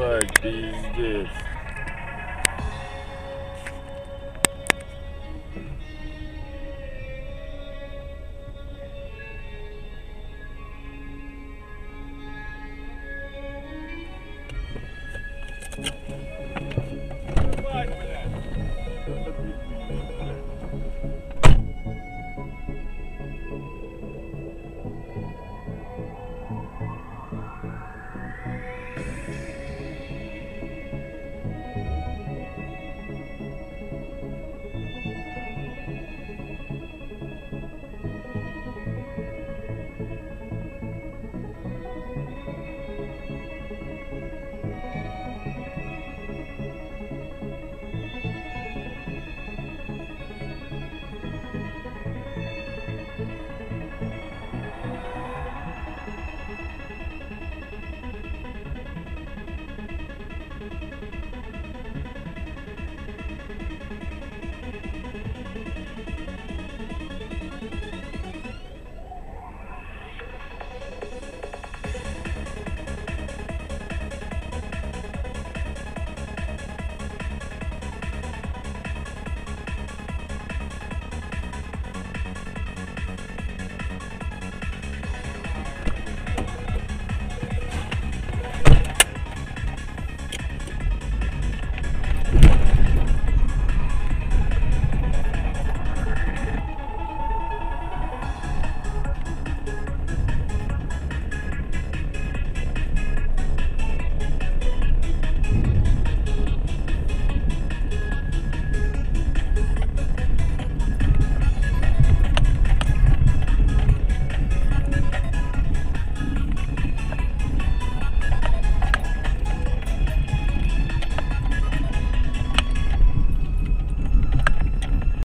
Everybody's this.